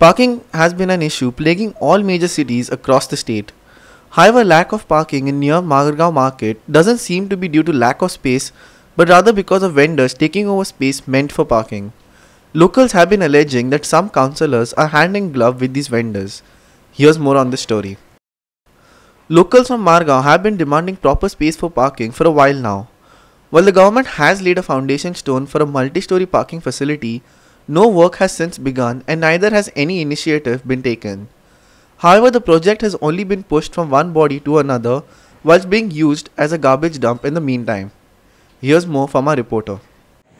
Parking has been an issue plaguing all major cities across the state. However, lack of parking in near Magargaon market doesn't seem to be due to lack of space, but rather because of vendors taking over space meant for parking. Locals have been alleging that some councillors are hand in glove with these vendors. Here's more on this story. Locals from Margao have been demanding proper space for parking for a while now. While the government has laid a foundation stone for a multi story parking facility, no work has since begun and neither has any initiative been taken. However, the project has only been pushed from one body to another whilst being used as a garbage dump in the meantime. Here's more from our reporter.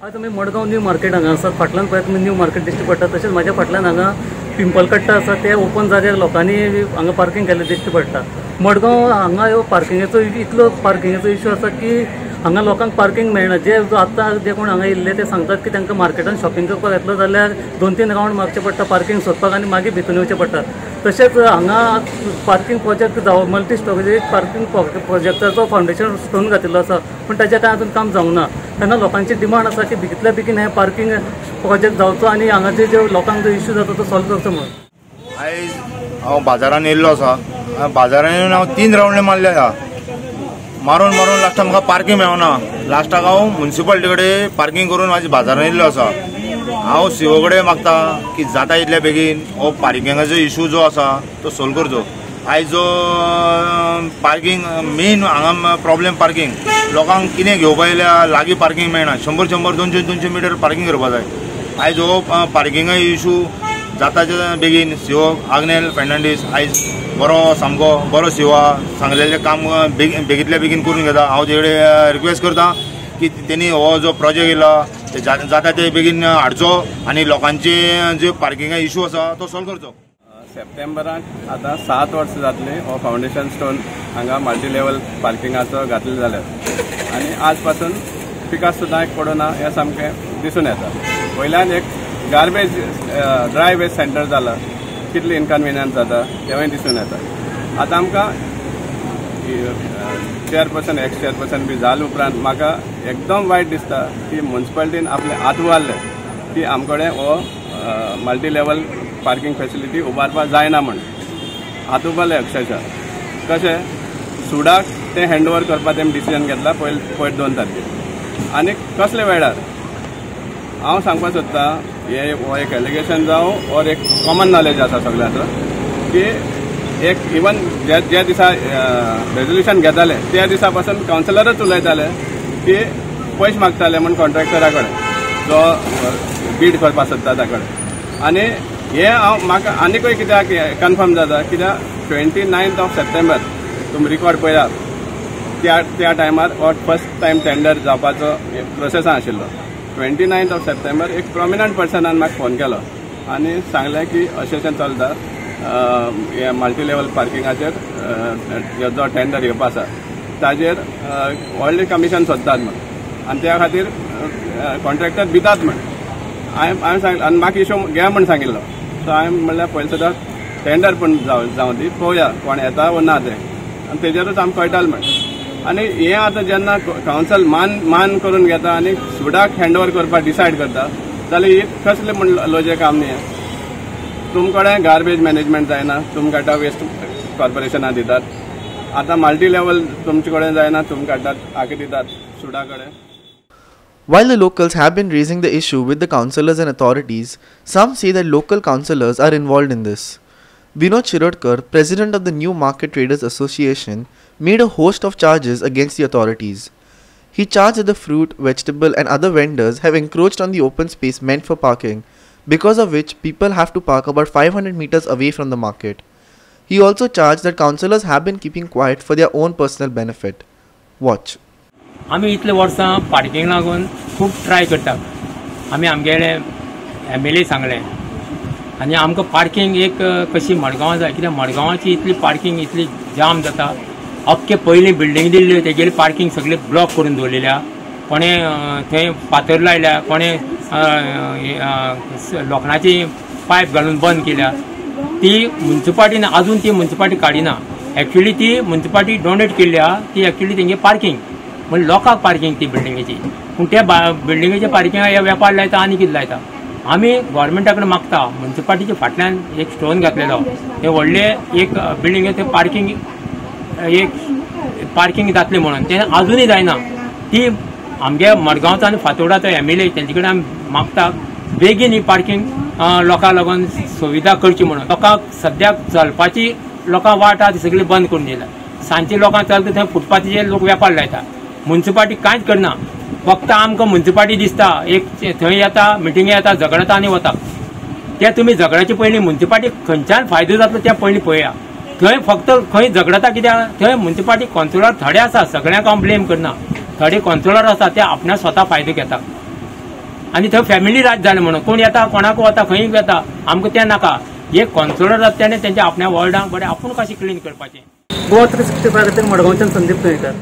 आज आमी Madgaon new market हांगा आसात फाटल्यान पळय तुमी new market दिश्टी पडटा तशेंच म्हाज्या फाटल्यान हांगा पिंपल कट्टा आसा ते ओपन जाग्यार लोकांनी हांगा पार्किंग केल्लें दिश्टी पडटा मडगांव हांगा ह्यो पार्किंगेचो इतलो पार्किंगेचो इश्यू आसा की हांगा लोकांक पार्किंग मेळना जे आतां जे कोण हांगा येयल्ले ते सांगतात की तांकां मार्केटान शॉपिंग करपाक येतलो जाल्यार दोन तीन रावंड मारचे पडटा पार्किंग सोदपाक आनी मागीर भितून येवचें पडटा. तशेंच हांगा पार्किंग प्रोजेक्ट जावं मल्टी स्टॉरेज पार्किंग प्रोजेक्टाचो फावंडेशन स्टोन घातिल्लो आसा. पूण ताचें कांय अजून काम जावंक ना. तेन्ना लोकांची डिमांड आसा की बेगीतल्या बेगीन हें पार्किंग प्रोजेक्ट जावचो आनी हांगाचे जे लोकांक जो इश्यू जाता तो सॉल्व करचो म्हणून. आयज हांव बाजारान येयल्लो आसा. बाजारान येवन हांव तीन रावंड मारले आसा. मारून मारून लास्टाक म्हाका पार्किंग मेळना लास्टाक हांव म्युन्सिपाल्टी कडेन पार्किंग करून म्हाजे बाजारान येयल्लो आसा हांव सीओ कडेन मागता की जाता इतल्या बेगीन. हो पार्किंगाचो इशू जो आसा तो सोल्व करचो आयज जो पार्किंग मेन हांगा प्रॉब्लेम पार्किंग लोकांक कितें घेवपा येयल्या लागीं पार्किंग मेळना. शंबर शंबर दोनशे दोनशे मिटर पार्किंग करपा जाय. आयज हो पार्किंगा इशू जाताचे बेगीन शिवो आग्नेल फेर्नांडीस आयज बरो सामको बरो शिवा आहा सांगलेलें काम बेगीन बेगीतल्या बेगीन करून घेता. हांव तेकडे कडेन रिक्वेस्ट करता की तेणी हो जो प्रोजेक्ट येयला ते जाता ते बेगीन हाडचो आनी लोकांचे जे पार्किंगा इशू आसा तो सॉल्व करचो. सप्टेंबराक आतां सात वर्सां जातली हो फावंडेशन स्टोन हांगा मल्टी लेवल पार्किंगाचो घातले जाल्यार आनी आज पासून पिकास सुद्दां एक पडना हें सामकें दिसून येता वयल्यान एक गार्बेज ड्राय वेस्ट सेंटर जालां कितले इनकन्विनियन्स जाता तेवूय दिसून येता. आतां आमकां चेअरपर्सन एक्स चेअरपर्सन बी जाले उपरांत म्हाका एकदम वायट दिसता की म्युन्सिपाल्टीन आपले हात की आमकडे कडेन हो मल्टी लेवल पार्किंग फेसिलिटी उबारपा जायना म्हण. हात अक्षरशः. कशें सुडाक ते हँड ओवर करपा तेमी डिसिजन घेतला पयल पयर दोन तारखेक. आनी कसले वेळार? हांव सांगपाक सोदता हे हो एक एलिगेशन जावं और एक कॉमन नॉलेज आसा सगळ्याचो की एक इवन जे जे दिसा रेजोल्युशन घेताले त्या दिसा पासून कावन्सिलरच उलयताले की पयशे मागताले म्हण कॉन्ट्रॅक्टरा कडेन जो बीड करपाक सोदता ता कडेन आनी हे हांव म्हाका आनीकूय कित्याक कन्फर्म जाता कित्याक ट्वेंटी नायन्थ ऑफ सप्टेंबर तुमी रिकॉर्ड पळयात त्या त्या टायमार हो फर्स्ट टायम टेंडर जावपाचो प्रोसेस आशिल्लो. ट्वेंटी नायन्थ ऑफ सप्टेंबर एक प्रॉमिनंट पर्सनान म्हाका फोन केलो. आनी सांगलें की अशें अशें चलता. हे मल्टी लेवल पार्किंगाचेर जो टेंडर घेवपा आसा ताजेर व्हडलें कमिशन सोदतात म्हण. आनी त्या खातीर कॉन्ट्रॅक्टर भितात म्हण. हांवें हांवें सांगलें आनी म्हाका इशू घे म्हण सांगिल्लो सो हांवें म्हणल्यार पयलीं सुद्दां टेंडर पूण जावं जावं दी. पळोवया कोण येता वो ना तें. आनी तेजेरूच आमकां कळटालें म्हण. आनी हें आतां जेन्ना कावन्सल मान मान करून घेता आनी सुडाक हँड ओवर करपाक डिसायड करता जाल्यार ही कसलें म्हण लॉजीक काम न्ही तुम कडेन गार्बेज मॅनेजमेंट जायना तुम काडटा वेस्ट कॉर्पोरेशनां दितात. आतां मल्टी लेवल तुमचे कडेन जायना तुम काडटात हाका दितात सुडा कडेन While the locals have been raising the issue with the councillors and authorities, some say that local councillors are involved in this. Vinod Shirodkar, president of the New Market Traders Association, made a host of charges against the authorities. He charged that the fruit, vegetable, and other vendors have encroached on the open space meant for parking, because of which people have to park about 500 meters away from the market. He also charged that councillors have been keeping quiet for their own personal benefit. Watch. आमी इतले वर्सां parking लागून खूब try करता आमी आमगेले M L A सांगलें आनी आमकां पार्कींग एक कशी मडगांवां जाय. कित्याक मडगांवाची इतली पार्कींग इतली जाम जाता. अख्खे पयलीं बिल्डींग दिल्ल्यो तेगेली पार्कींग सगळी ब्लॉक करून दवरलेल्या. कोणे थंय फातर लायल्या. कोणे लोखणाची पायप घालून बंद केल्या. ती म्युन्सिपाल्टीन आजून ती म्युन्सिपाल्टी काडिना एक्चुली ती म्युन्सिपाल्टी डोनेट केल्ल्या ती एक्चुली तेंगे पार्कींग म्हणजे लोकांक पार्कींग ती बिल्डिंगेची पूण त्या बिल्डिंगेच्या पार्किंगाक हे वेपार लायता आनी कितें लायता? आमी गोवोरमेंटा कडेन मागता म्युन्सिपाल्टीच्या फाटल्यान एक स्टोन घातलेलो. हे व्हडले एक बिल्डींग ते पार्किंग एक पार्किंग जातले म्हणून. ते आजुनूय जायना ती आमगे मडगांवचो आनी फातोडाचो एम एल ए तेंचे कडेन आमी मागता. बेगीन ही पार्किंग लोकांक लागून सुविधा करची म्हणून. लोकांक सद्याक चलपाची लोकां वाट आहा ती सगळी बंद करून दिल्या. सांजची लोकांक चलता थंय फुटपाथीचेर लोक वेपार लायता म्युन्सिपाल्टी कांयच करना. फक्त आमकां मुन्सिपाल्टी दिसता एक थंय येता मिटिंगे येता झगडता आनी वता. ते तुमी झगडाचे पयलीं मुन्सिपाल्टी खंयच्यान फायदो जातलो तें पयलीं पळया. थंय फक्त खंय झगडता कित्याक थंय मुन्सिपाल्टी कॉन्ट्रोलर थोडे आसा सगळ्यांक हांव ब्लेम करना. थोडे कॉन्ट्रोलर आसा ते आपणा स्वता फायदो घेता. आनी थंय फॅमिली राज जालें म्हणून. कोण येता कोणाक वता खंय येता आमकां तें नाका. एक कॉन्ट्रोलर आसा तेणें तेंच्या आपल्या वॉर्डाक बरें आपूण कशें क्लीन करपाचें? गोवा थ्री सिक्स्टी फाय खातीर मडगांवच्यान संदीप गोंयकार